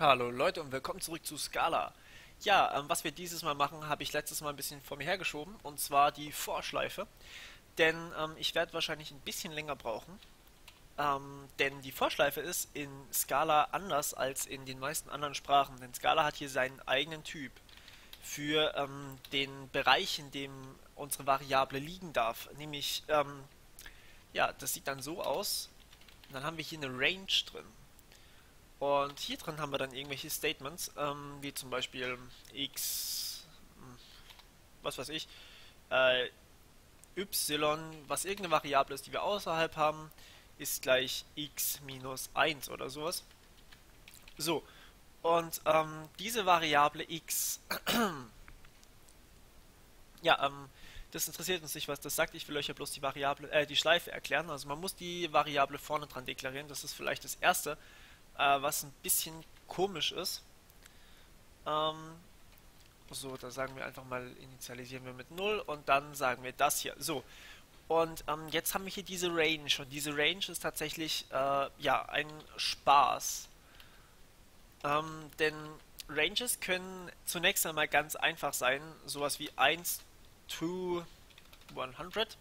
Hallo Leute und willkommen zurück zu Scala. Ja, ähm, was wir dieses Mal machen, habe ich letztes Mal ein bisschen vor mir hergeschoben und zwar die Vorschleife. Denn ähm, ich werde wahrscheinlich ein bisschen länger brauchen. Ähm, denn die Vorschleife ist in Scala anders als in den meisten anderen Sprachen. Denn Scala hat hier seinen eigenen Typ für ähm, den Bereich, in dem unsere Variable liegen darf. Nämlich, ähm, ja, das sieht dann so aus. Und dann haben wir hier eine Range drin. Und hier drin haben wir dann irgendwelche Statements, ähm, wie zum Beispiel x, hm, was weiß ich, äh, y, was irgendeine Variable ist, die wir außerhalb haben, ist gleich x minus 1 oder sowas. So, und ähm, diese Variable x, ja, ähm, das interessiert uns nicht, was das sagt. Ich will euch ja bloß die Variable, äh, die Schleife erklären. Also man muss die Variable vorne dran deklarieren. Das ist vielleicht das Erste äh, was ein bisschen komisch ist. Ähm, so, da sagen wir einfach mal, initialisieren wir mit 0 und dann sagen wir das hier. So, und ähm, jetzt haben wir hier diese Range und diese Range ist tatsächlich äh, ja ein Spaß. Ähm, denn Ranges können zunächst einmal ganz einfach sein, sowas wie 1 to 100.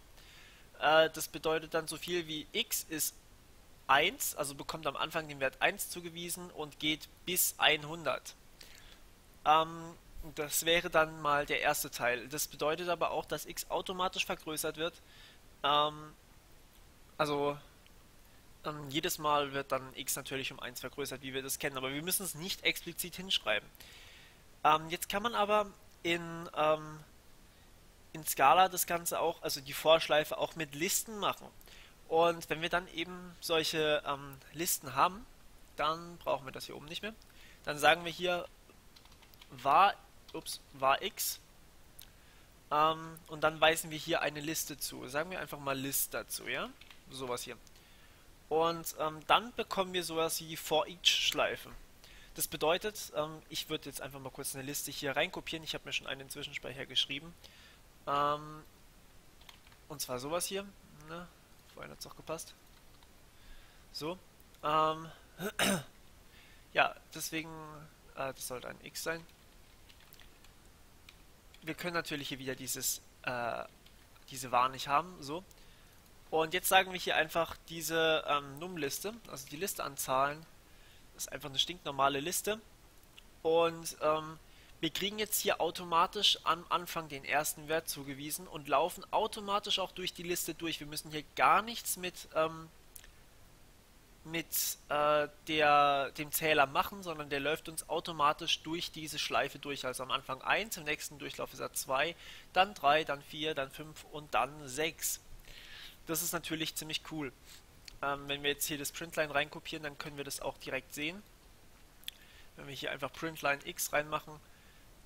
Äh, das bedeutet dann so viel wie x ist 1, also bekommt am Anfang den Wert 1 zugewiesen und geht bis 100. Ähm, das wäre dann mal der erste Teil. Das bedeutet aber auch, dass x automatisch vergrößert wird. Ähm, also ähm, jedes Mal wird dann x natürlich um 1 vergrößert, wie wir das kennen, aber wir müssen es nicht explizit hinschreiben. Ähm, jetzt kann man aber in, ähm, in Scala das Ganze auch, also die Vorschleife auch mit Listen machen. Und wenn wir dann eben solche ähm, Listen haben, dann brauchen wir das hier oben nicht mehr. Dann sagen wir hier war, ups, war x ähm, und dann weisen wir hier eine Liste zu. Sagen wir einfach mal List dazu, ja? Sowas hier. Und ähm, dann bekommen wir sowas wie for each Schleife. Das bedeutet, ähm, ich würde jetzt einfach mal kurz eine Liste hier reinkopieren. Ich habe mir schon einen Zwischenspeicher geschrieben. Ähm, und zwar sowas hier. Ne? Vorhin hat es auch gepasst. So. Ähm, ja, deswegen, äh, das sollte ein X sein. Wir können natürlich hier wieder dieses, äh, diese War nicht haben, so. Und jetzt sagen wir hier einfach diese ähm, Num-Liste, also die Liste an Zahlen, ist einfach eine stinknormale Liste. Und ähm, wir kriegen jetzt hier automatisch am Anfang den ersten Wert zugewiesen und laufen automatisch auch durch die Liste durch. Wir müssen hier gar nichts mit, ähm, mit äh, der, dem Zähler machen, sondern der läuft uns automatisch durch diese Schleife durch. Also am Anfang 1, im nächsten Durchlauf ist er 2, dann 3, dann 4, dann 5 und dann 6. Das ist natürlich ziemlich cool. Ähm, wenn wir jetzt hier das Printline reinkopieren, dann können wir das auch direkt sehen. Wenn wir hier einfach Printline x reinmachen,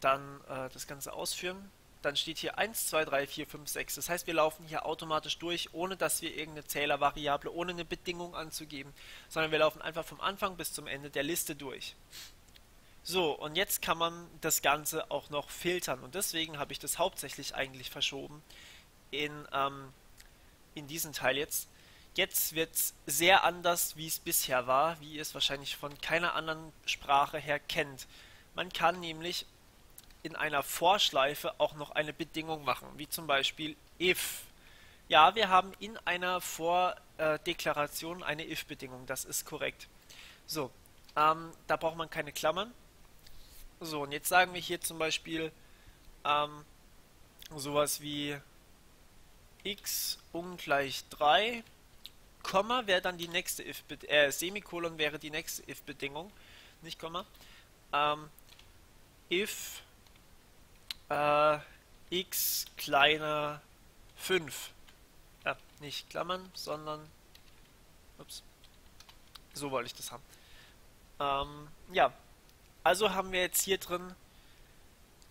dann äh, das Ganze ausführen. Dann steht hier 1, 2, 3, 4, 5, 6. Das heißt, wir laufen hier automatisch durch, ohne dass wir irgendeine Zählervariable, ohne eine Bedingung anzugeben, sondern wir laufen einfach vom Anfang bis zum Ende der Liste durch. So, und jetzt kann man das Ganze auch noch filtern. Und deswegen habe ich das hauptsächlich eigentlich verschoben in, ähm, in diesen Teil jetzt. Jetzt wird es sehr anders, wie es bisher war, wie ihr es wahrscheinlich von keiner anderen Sprache her kennt. Man kann nämlich in einer Vorschleife auch noch eine Bedingung machen, wie zum Beispiel if. Ja, wir haben in einer Vordeklaration eine if-Bedingung, das ist korrekt. So, ähm, da braucht man keine Klammern. So, und jetzt sagen wir hier zum Beispiel ähm, sowas wie x ungleich 3, Komma wäre dann die nächste if äh, Semikolon wäre die nächste if-Bedingung, nicht Komma. Ähm, if äh, x kleiner 5. Ja, nicht Klammern, sondern ups, so wollte ich das haben. Ähm, ja, also haben wir jetzt hier drin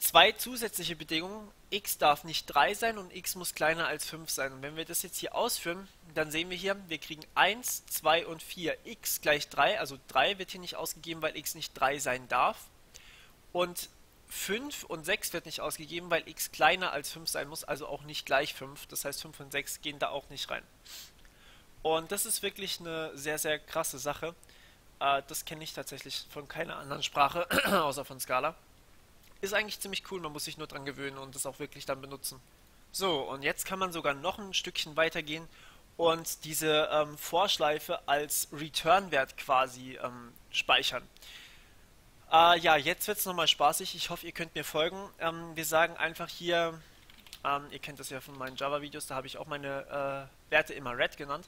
zwei zusätzliche Bedingungen. x darf nicht 3 sein und x muss kleiner als 5 sein. Und wenn wir das jetzt hier ausführen, dann sehen wir hier, wir kriegen 1, 2 und 4. x gleich 3, also 3 wird hier nicht ausgegeben, weil x nicht 3 sein darf. Und 5 und 6 wird nicht ausgegeben, weil x kleiner als 5 sein muss, also auch nicht gleich 5. Das heißt 5 und 6 gehen da auch nicht rein. Und das ist wirklich eine sehr, sehr krasse Sache. Äh, das kenne ich tatsächlich von keiner anderen Sprache, außer von Scala. Ist eigentlich ziemlich cool, man muss sich nur dran gewöhnen und das auch wirklich dann benutzen. So, und jetzt kann man sogar noch ein Stückchen weitergehen und diese ähm, Vorschleife als Return-Wert quasi ähm, speichern. Äh, ja, jetzt wird es nochmal spaßig. Ich hoffe, ihr könnt mir folgen. Ähm, wir sagen einfach hier, ähm, ihr kennt das ja von meinen Java-Videos, da habe ich auch meine äh, Werte immer red genannt.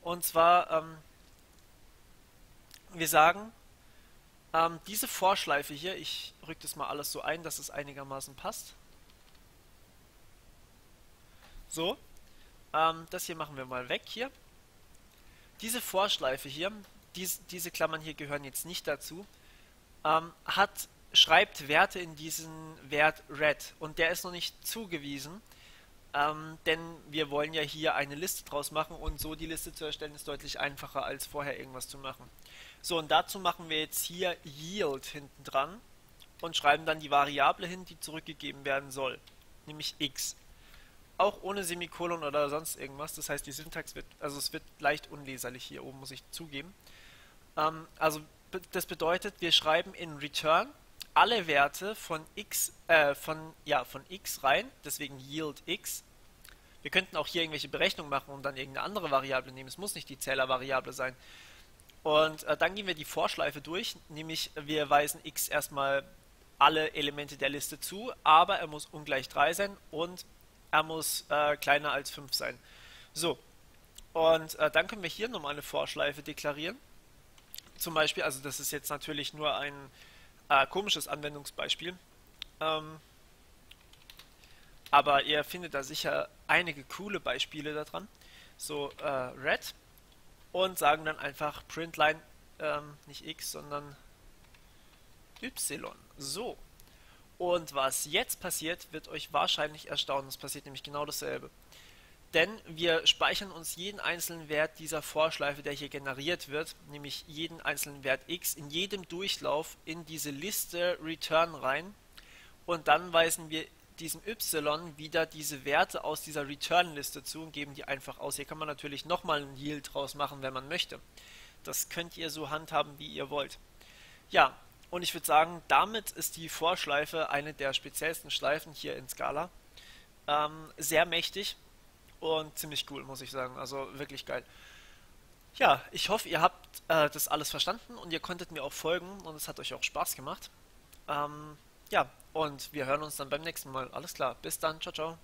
Und zwar, ähm, wir sagen, ähm, diese Vorschleife hier, ich rücke das mal alles so ein, dass es einigermaßen passt. So, ähm, das hier machen wir mal weg hier. Diese Vorschleife hier, dies, diese Klammern hier gehören jetzt nicht dazu, ähm, hat, schreibt Werte in diesen Wert red und der ist noch nicht zugewiesen, ähm, denn wir wollen ja hier eine Liste draus machen und so die Liste zu erstellen ist deutlich einfacher als vorher irgendwas zu machen. So und dazu machen wir jetzt hier yield hinten dran und schreiben dann die Variable hin, die zurückgegeben werden soll, nämlich x auch ohne Semikolon oder sonst irgendwas. Das heißt, die Syntax wird, also es wird leicht unleserlich hier oben, muss ich zugeben. Ähm, also das bedeutet, wir schreiben in Return alle Werte von x, äh, von, ja, von x rein, deswegen yield x. Wir könnten auch hier irgendwelche Berechnungen machen und dann irgendeine andere Variable nehmen. Es muss nicht die Zählervariable sein. Und äh, dann gehen wir die Vorschleife durch, nämlich wir weisen x erstmal alle Elemente der Liste zu, aber er muss ungleich 3 sein und er muss äh, kleiner als 5 sein. So, und äh, dann können wir hier nochmal eine Vorschleife deklarieren. Zum Beispiel, also das ist jetzt natürlich nur ein äh, komisches Anwendungsbeispiel. Ähm, aber ihr findet da sicher einige coole Beispiele daran. So, äh, red. Und sagen dann einfach printline, ähm, nicht x, sondern y. So, und was jetzt passiert, wird euch wahrscheinlich erstaunen. Es passiert nämlich genau dasselbe. Denn wir speichern uns jeden einzelnen Wert dieser Vorschleife, der hier generiert wird, nämlich jeden einzelnen Wert x, in jedem Durchlauf in diese Liste return rein. Und dann weisen wir diesem y wieder diese Werte aus dieser Return-Liste zu und geben die einfach aus. Hier kann man natürlich nochmal einen Yield draus machen, wenn man möchte. Das könnt ihr so handhaben, wie ihr wollt. Ja, und ich würde sagen, damit ist die Vorschleife eine der speziellsten Schleifen hier in Scala. Ähm, sehr mächtig und ziemlich cool, muss ich sagen. Also wirklich geil. Ja, ich hoffe, ihr habt äh, das alles verstanden und ihr konntet mir auch folgen und es hat euch auch Spaß gemacht. Ähm, ja, und wir hören uns dann beim nächsten Mal. Alles klar, bis dann, ciao, ciao.